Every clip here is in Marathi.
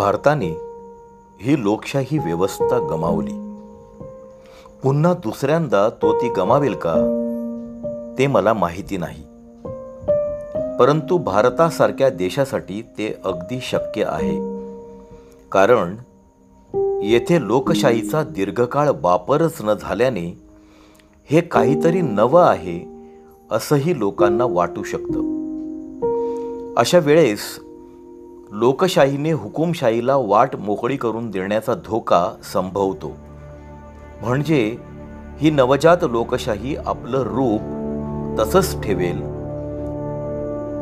भारताने ही लोकशाही व्यवस्था गमावली. पुन्हा दुसऱ्यांदा तो ती गमावेल का? ते मला माहिती नाही. परंतु भारतासारख्या देशासाठी ते अगदी शक्य आहे. कारण येथे लोकशाहीचा दीर्घकाळ वापरच न झाल्याने हे काहीतरी नवं आहे असंही लोकांना वाटू शकतं. अशा वेळेस लोकशाहीने हुकुमशाहीला वाट मोकळी करून देण्याचा धोका संभवतो. म्हणजे ही नवजात लोकशाही आपलं रूप तसंच ठेवेल.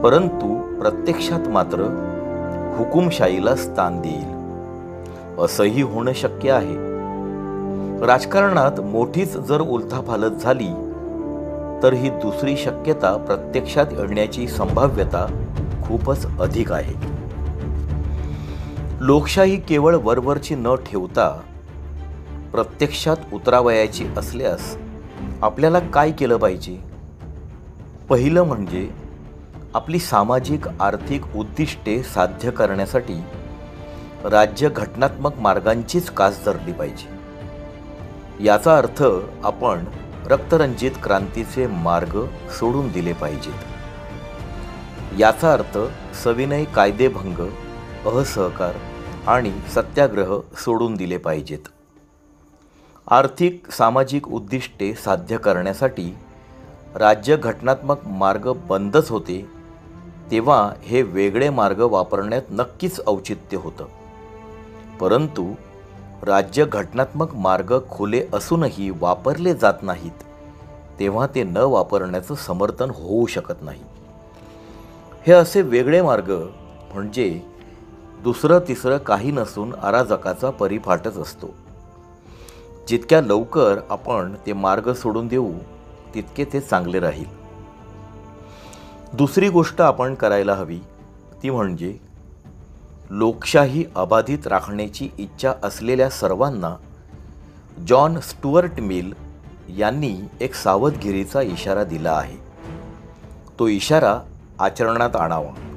परंतु प्रत्यक्षात मात्र हुकुमशाहीला स्थान देईल. असंही होणं शक्य आहे. राजकारणात मोठीच जर उलथापालत झाली तर ही दुसरी शक्यता प्रत्यक्षात येण्याची संभाव्यता खूपच अधिक आहे. लोकशाही केवळ वरवरची न ठेवता प्रत्यक्षात उतरावयाची असल्यास आपल्याला काय केलं पाहिजे? पहिलं म्हणजे आपली सामाजिक आर्थिक उद्दिष्टे साध्य करण्यासाठी राज्य घटनात्मक मार्गांचीच कास धरली पाहिजे. याचा अर्थ आपण रक्तरंजित क्रांतीचे मार्ग सोडून दिले पाहिजेत. याचा अर्थ सविनय कायदेभंग असहकार आणि सत्याग्रह सोडून दिले पाहिजेत. आर्थिक सामाजिक उद्दिष्टे साध्य करण्यासाठी राज्य घटनात्मक मार्ग बंदच होते तेव्हा हे वेगळे मार्ग वापरण्यात नक्कीच औचित्य होतं. परंतु राज्य घटनात्मक मार्ग खुले असूनही वापरले जात नाहीत तेव्हा ते न वापरण्याचं समर्थन होऊ शकत नाही. हे असे वेगळे मार्ग म्हणजे दुसरं तिसरं काही नसून अराजकाचा परिफाटच असतो. जितक्या लवकर आपण ते मार्ग सोडून देऊ तितके ते चांगले राहील. दुसरी गोष्ट आपण करायला हवी ती म्हणजे लोकशाही अबाधित राखण्याची इच्छा असलेल्या सर्वांना जॉन स्टुअर्ट मिल यांनी एक सावधगिरीचा इशारा दिला आहे. तो इशारा आचरणात आणावा.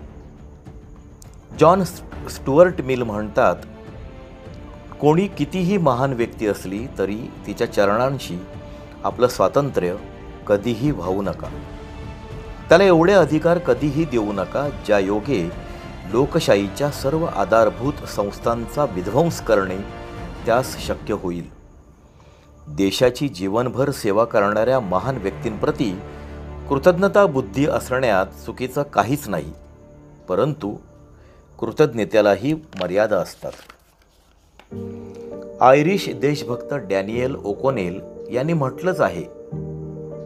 जॉन स्टुअर्ट मिल म्हणतात कोणी कितीही महान व्यक्ती असली तरी तिच्या चरणांशी आपलं स्वातंत्र्य कधीही वाहू नका. त्याला एवढे अधिकार कधीही देऊ नका ज्या योगे लोकशाहीच्या सर्व आधारभूत संस्थांचा विध्वंस करणे त्यास शक्य होईल. देशाची जीवनभर सेवा करणाऱ्या महान व्यक्तींप्रती कृतज्ञता बुद्धी असण्यात चुकीचं काहीच नाही. परंतु कृतज्ञतेलाही मर्यादा असतात. आयरिश देशभक्त डॅनियल ओकोनेल यांनी म्हटलंच आहे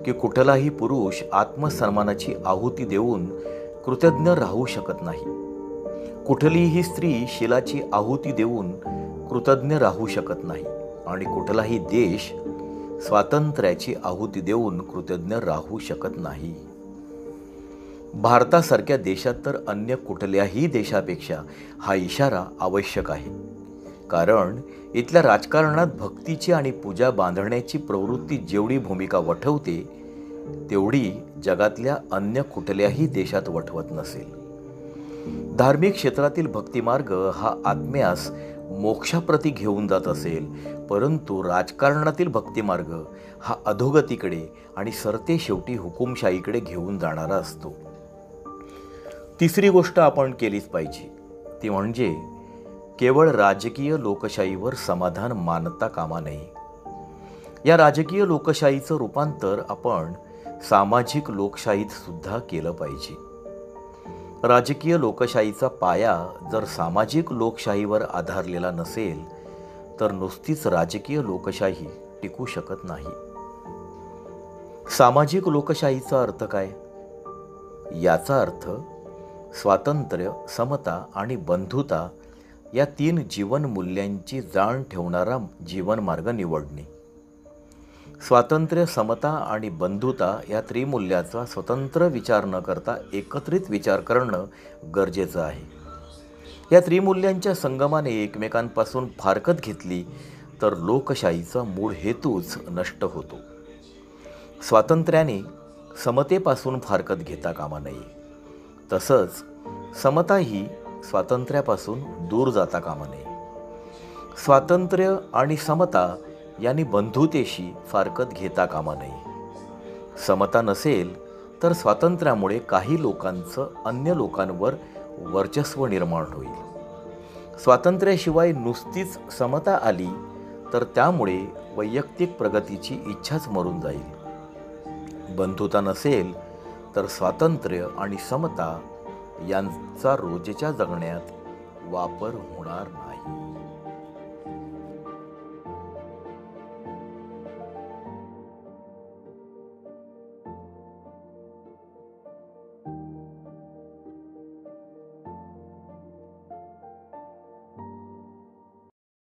की कुठलाही पुरुष आत्मसन्मानाची आहुती देऊन कृतज्ञ राहू शकत नाही. कुठलीही स्त्री शिलाची आहुती देऊन कृतज्ञ राहू शकत नाही आणि कुठलाही देश स्वातंत्र्याची आहुती देऊन कृतज्ञ राहू शकत नाही. भारतासारख्या देशात तर अन्य कुठल्याही देशापेक्षा हा इशारा आवश्यक आहे. कारण इथल्या राजकारणात भक्तीची आणि पूजा बांधण्याची प्रवृत्ती जेवढी भूमिका वठवते तेवढी जगातल्या अन्य कुठल्याही देशात वठवत नसेल. धार्मिक क्षेत्रातील भक्तिमार्ग हा आत्म्यास मोक्षाप्रती घेऊन जात असेल परंतु राजकारणातील भक्तिमार्ग हा अधोगतीकडे आणि सरते शेवटी हुकुमशाहीकडे घेऊन जाणारा असतो. तिसरी गोष्ट आपण केलीच पाहिजे. ती म्हणजे केवळ राजकीय लोकशाहीवर समाधान मानता कामा नये. या राजकीय लोकशाहीचं रूपांतर आपण सामाजिक लोकशाहीत सुद्धा केलं पाहिजे. राजकीय लोकशाहीचा पाया जर सामाजिक लोकशाहीवर आधारलेला नसेल तर नुसतीच राजकीय लोकशाही टिकू शकत नाही. सामाजिक लोकशाहीचा अर्थ काय? याचा अर्थ स्वातंत्र्य समता आणि बंधुता या तीन जीवनमूल्यांची जाण ठेवणारा जीवनमार्ग निवडणे. स्वातंत्र्य समता आणि बंधुता या त्रिमूल्याचा स्वतंत्र विचार न करता एकत्रित विचार करणं गरजेचं आहे. या त्रिमूल्यांच्या संगमाने एकमेकांपासून फारकत घेतली तर लोकशाहीचा मूळ हेतूच नष्ट होतो. स्वातंत्र्याने समतेपासून फारकत घेता कामा नये. तसंच समता ही स्वातंत्र्यापासून दूर जाता कामा नये. स्वातंत्र्य आणि समता यांनी बंधुतेशी फारकत घेता कामा नये. समता नसेल तर स्वातंत्र्यामुळे काही लोकांचं अन्य लोकांवर वर्चस्व निर्माण होईल. स्वातंत्र्याशिवाय नुसतीच समता आली तर त्यामुळे वैयक्तिक प्रगतीची इच्छाच मरून जाईल. बंधुता नसेल तर स्वातंत्र्य आणि समता यांचा रोजच्या जगण्यात वापर होणार नाही.